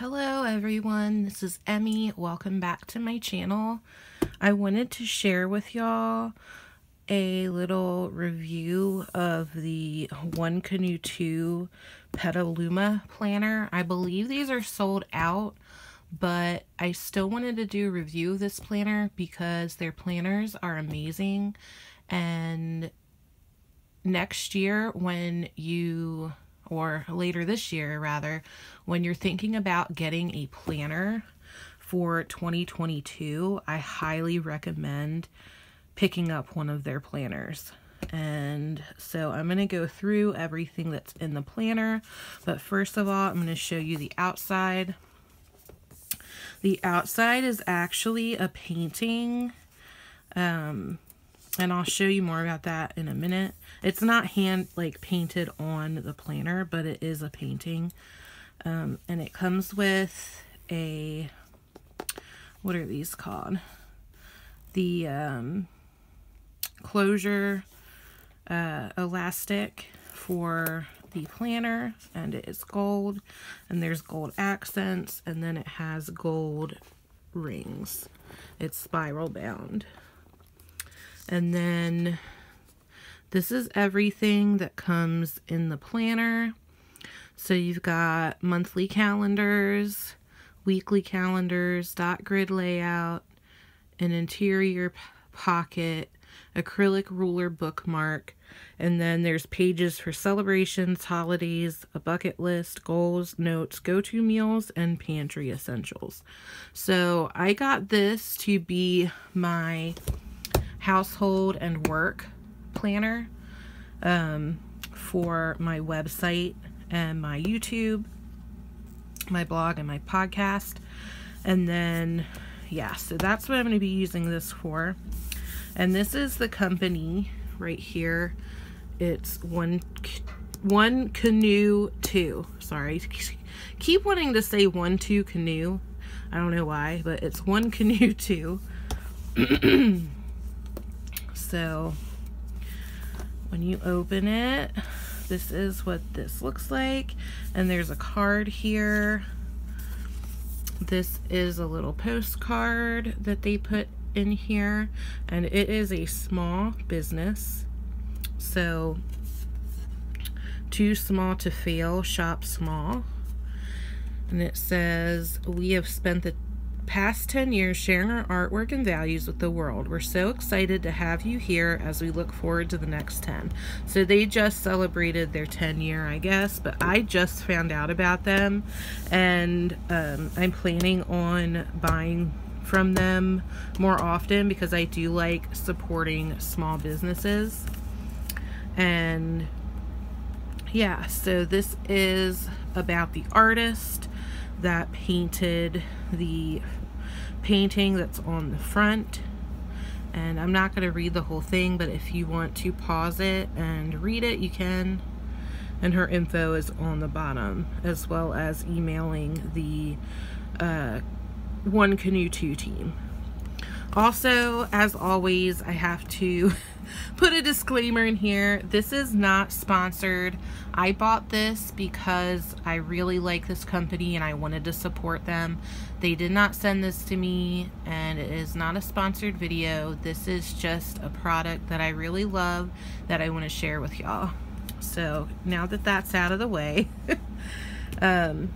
Hello everyone, this is Emi. Welcome back to my channel. I wanted to share with y'all a little review of the 1Canoe2 Petaluma planner. I believe these are sold out, but I still wanted to do a review of this planner because their planners are amazing. And next year when you or later this year rather, when you're thinking about getting a planner for 2022, I highly recommend picking up one of their planners. And so I'm going to go through everything that's in the planner. But first of all, I'm going to show you the outside. The outside is actually a painting. Um, and I'll show you more about that in a minute. It's not hand like painted on the planner, but it is a painting. Um, and it comes with a, what are these called? The um, closure uh, elastic for the planner and it is gold and there's gold accents and then it has gold rings. It's spiral bound. And then this is everything that comes in the planner. So you've got monthly calendars, weekly calendars, dot grid layout, an interior pocket, acrylic ruler bookmark, and then there's pages for celebrations, holidays, a bucket list, goals, notes, go-to meals, and pantry essentials. So I got this to be my household and work planner um, for my website and my YouTube, my blog and my podcast. And then, yeah, so that's what I'm going to be using this for. And this is the company right here. It's one, one canoe two. Sorry, keep wanting to say one two canoe. I don't know why, but it's one canoe two. so when you open it this is what this looks like. And there's a card here. This is a little postcard that they put in here. And it is a small business. So too small to fail shop small. And it says we have spent the past 10 years sharing our artwork and values with the world. We're so excited to have you here as we look forward to the next 10. So they just celebrated their 10 year, I guess, but I just found out about them and um, I'm planning on buying from them more often because I do like supporting small businesses. And yeah, so this is about the artist that painted the painting that's on the front and I'm not going to read the whole thing but if you want to pause it and read it you can and her info is on the bottom as well as emailing the uh, 1Canoe2 team. Also, as always, I have to put a disclaimer in here. This is not sponsored. I bought this because I really like this company and I wanted to support them. They did not send this to me and it is not a sponsored video. This is just a product that I really love that I want to share with y'all. So now that that's out of the way, um,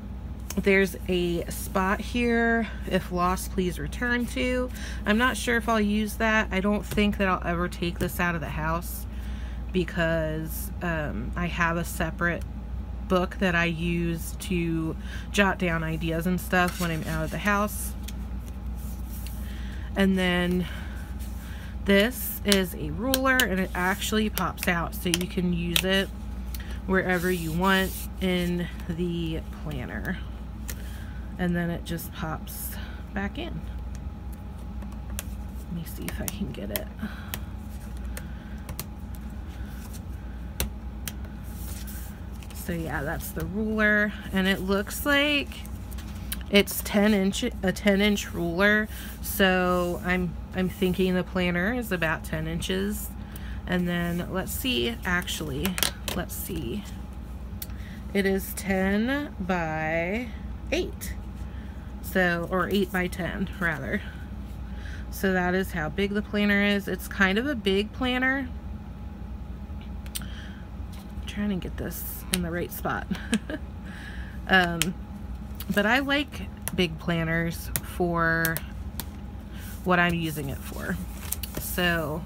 there's a spot here, if lost, please return to. I'm not sure if I'll use that. I don't think that I'll ever take this out of the house because um, I have a separate book that I use to jot down ideas and stuff when I'm out of the house. And then this is a ruler and it actually pops out so you can use it wherever you want in the planner and then it just pops back in. Let me see if I can get it. So yeah, that's the ruler and it looks like it's 10 inch a 10 inch ruler. So I'm I'm thinking the planner is about 10 inches. And then let's see actually, let's see. It is 10 by 8. So, or 8 by 10 rather. So that is how big the planner is. It's kind of a big planner. I'm trying to get this in the right spot. um, but I like big planners for what I'm using it for. So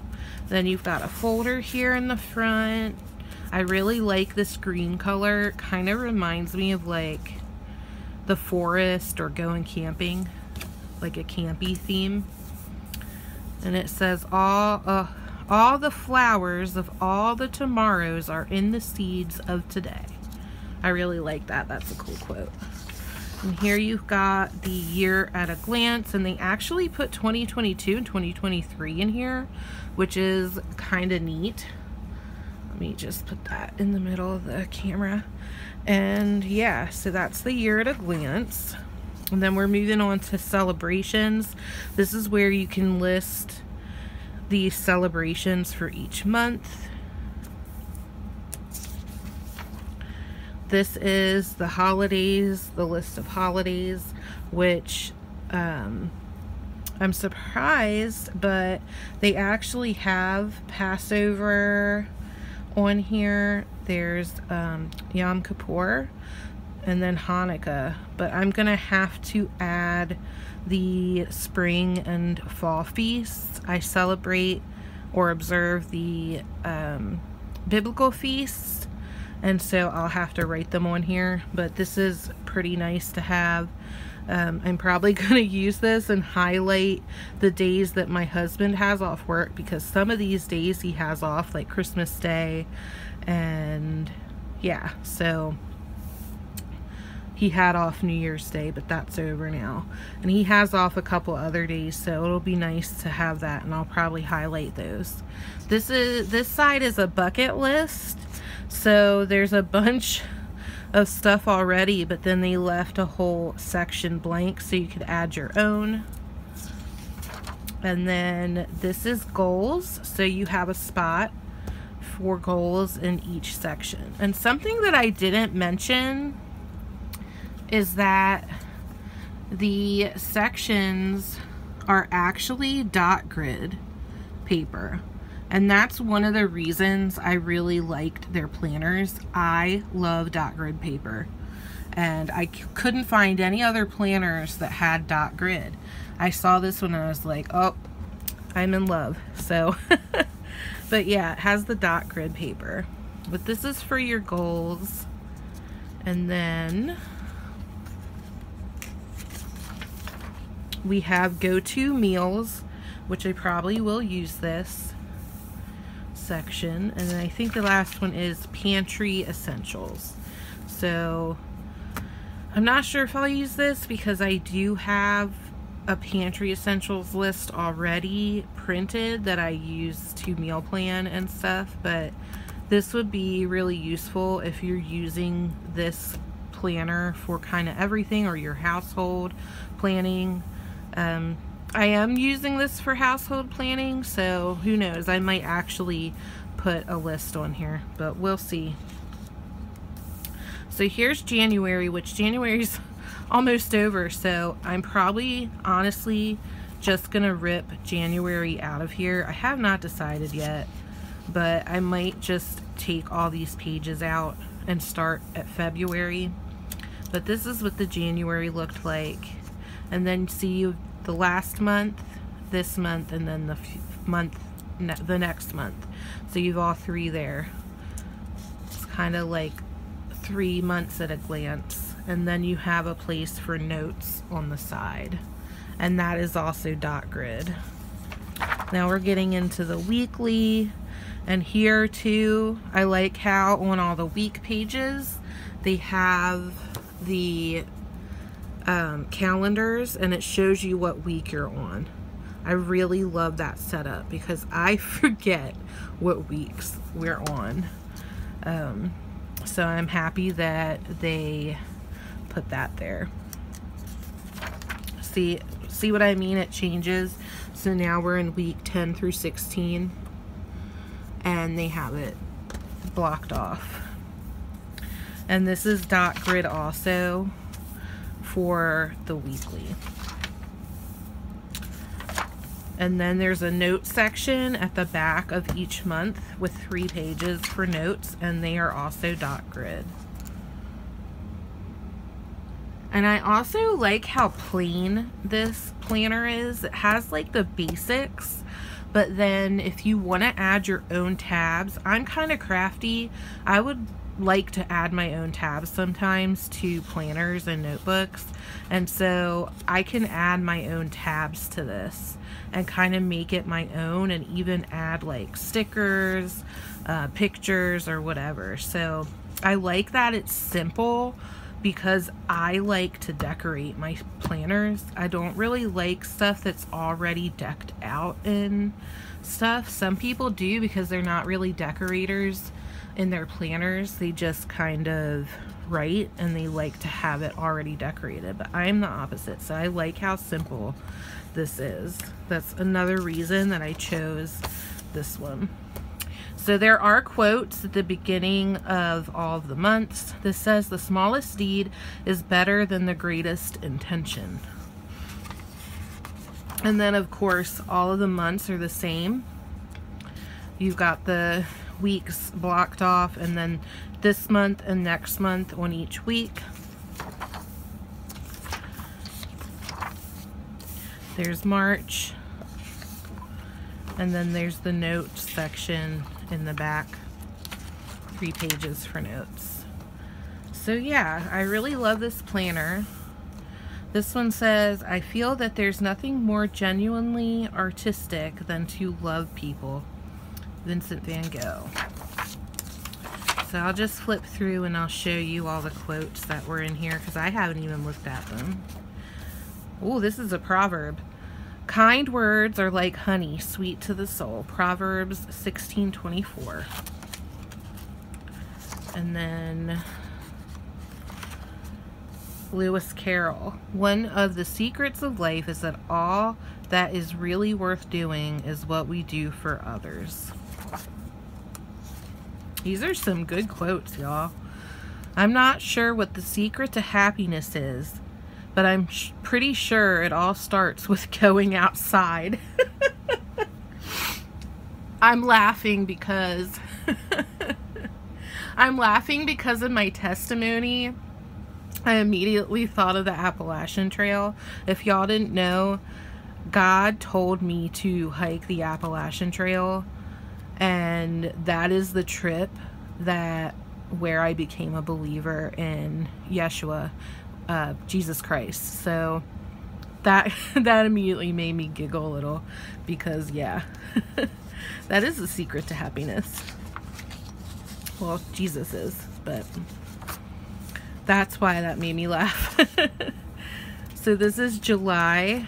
then you've got a folder here in the front. I really like this green color. Kind of reminds me of like the forest or going camping, like a campy theme. And it says all uh, all the flowers of all the tomorrows are in the seeds of today. I really like that. That's a cool quote. And here you've got the year at a glance, and they actually put 2022 and 2023 in here, which is kind of neat. Let me just put that in the middle of the camera. And yeah, so that's the year at a glance. And then we're moving on to celebrations. This is where you can list the celebrations for each month. This is the holidays, the list of holidays, which um, I'm surprised, but they actually have Passover on here. There's um, Yom Kippur and then Hanukkah, but I'm to have to add the spring and fall feasts. I celebrate or observe the um, biblical feasts and so I'll have to write them on here but this is pretty nice to have. Um, I'm probably going to use this and highlight the days that my husband has off work because some of these days he has off like Christmas Day and yeah so he had off New Year's Day but that's over now. And he has off a couple other days so it'll be nice to have that and I'll probably highlight those. This is this side is a bucket list so there's a bunch of stuff already, but then they left a whole section blank so you could add your own. And then this is goals. So you have a spot for goals in each section. And something that I didn't mention is that the sections are actually dot grid paper. And that's one of the reasons I really liked their planners. I love dot grid paper. And I couldn't find any other planners that had dot grid. I saw this one and I was like, oh, I'm in love. So, but yeah, it has the dot grid paper. But this is for your goals. And then we have go-to meals, which I probably will use this section. And then I think the last one is Pantry Essentials. So I'm not sure if I'll use this because I do have a Pantry Essentials list already printed that I use to meal plan and stuff. But this would be really useful if you're using this planner for kind of everything or your household planning. Um, I am using this for household planning, so who knows, I might actually put a list on here, but we'll see. So here's January, which January's almost over, so I'm probably, honestly, just gonna rip January out of here. I have not decided yet, but I might just take all these pages out and start at February. But this is what the January looked like. And then see the last month, this month, and then the month, ne the next month. So you've all three there. It's kind of like three months at a glance. And then you have a place for notes on the side. And that is also dot grid. Now we're getting into the weekly. And here too, I like how on all the week pages, they have the um, calendars and it shows you what week you're on. I really love that setup because I forget what weeks we're on. Um, so I'm happy that they put that there. See, see what I mean? It changes. So now we're in week 10 through 16 and they have it blocked off. And this is dot grid also for the weekly. And then there's a note section at the back of each month with three pages for notes, and they are also dot grid. And I also like how plain this planner is. It has like the basics, but then if you want to add your own tabs, I'm kind of crafty. I would like to add my own tabs sometimes to planners and notebooks. And so I can add my own tabs to this and kind of make it my own and even add like stickers, uh, pictures or whatever. So I like that it's simple because I like to decorate my planners. I don't really like stuff that's already decked out in stuff. Some people do because they're not really decorators in their planners. They just kind of write and they like to have it already decorated. But I'm the opposite. So I like how simple this is. That's another reason that I chose this one. So there are quotes at the beginning of all of the months. This says, the smallest deed is better than the greatest intention. And then, of course, all of the months are the same. You've got the weeks blocked off, and then this month and next month on each week. There's March. And then there's the notes section in the back. Three pages for notes. So yeah, I really love this planner. This one says, I feel that there's nothing more genuinely artistic than to love people. Vincent van Gogh. So I'll just flip through and I'll show you all the quotes that were in here because I haven't even looked at them. Oh, this is a proverb. Kind words are like honey, sweet to the soul. Proverbs 16:24. And then Lewis Carroll. One of the secrets of life is that all that is really worth doing is what we do for others. These are some good quotes, y'all. I'm not sure what the secret to happiness is, but I'm pretty sure it all starts with going outside. I'm laughing because I'm laughing because of my testimony. I immediately thought of the Appalachian Trail. If y'all didn't know, God told me to hike the Appalachian Trail and that is the trip that where I became a believer in Yeshua uh, Jesus Christ. So that that immediately made me giggle a little because yeah, that is the secret to happiness. Well, Jesus is, but that's why that made me laugh. so this is July.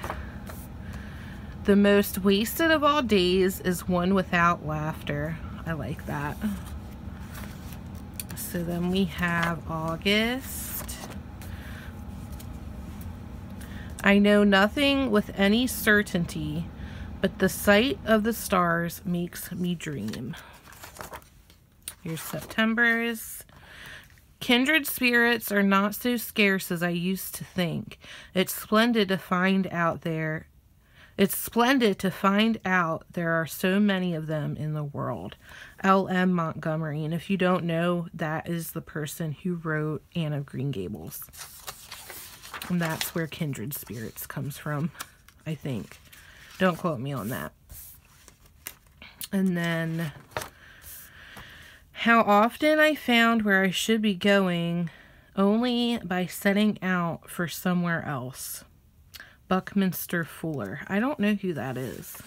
The most wasted of all days is one without laughter. I like that. So then we have August. I know nothing with any certainty, but the sight of the stars makes me dream. Here's September's. Kindred spirits are not so scarce as I used to think. It's splendid to find out there. It's splendid to find out there are so many of them in the world. L.M. Montgomery. And if you don't know, that is the person who wrote Anne of Green Gables. And that's where kindred spirits comes from, I think. Don't quote me on that. And then how often I found where I should be going only by setting out for somewhere else. Buckminster Fuller. I don't know who that is.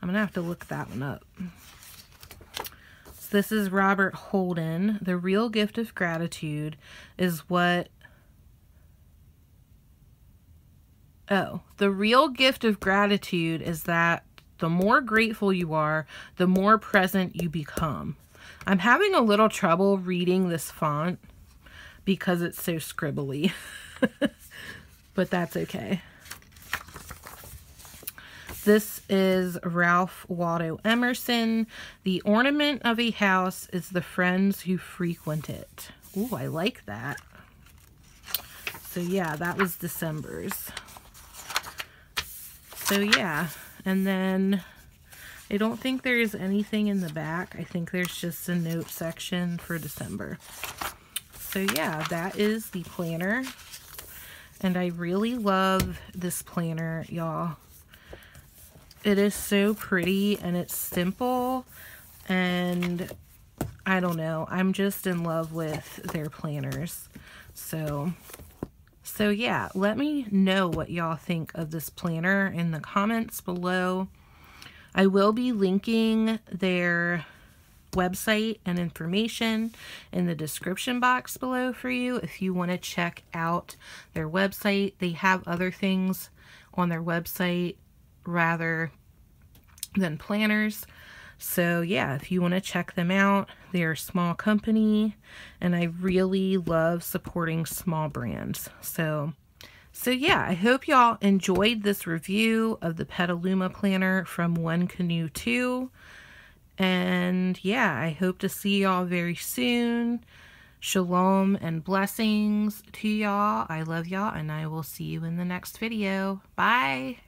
I'm going to have to look that one up. So this is Robert Holden. The real gift of gratitude is what Oh, the real gift of gratitude is that the more grateful you are, the more present you become. I'm having a little trouble reading this font because it's so scribbly, but that's okay. This is Ralph Waldo Emerson. The ornament of a house is the friends who frequent it. Ooh, I like that. So yeah, that was December's. So yeah, and then I don't think there's anything in the back. I think there's just a note section for December. So yeah, that is the planner. And I really love this planner, y'all. It is so pretty and it's simple and I don't know. I'm just in love with their planners. So, so yeah, let me know what y'all think of this planner in the comments below. I will be linking their website and information in the description box below for you if you want to check out their website. They have other things on their website rather than planners. So yeah, if you want to check them out, they're a small company and I really love supporting small brands. So so yeah, I hope y'all enjoyed this review of the Petaluma planner from 1Canoe2. And yeah, I hope to see y'all very soon. Shalom and blessings to y'all. I love y'all and I will see you in the next video. Bye.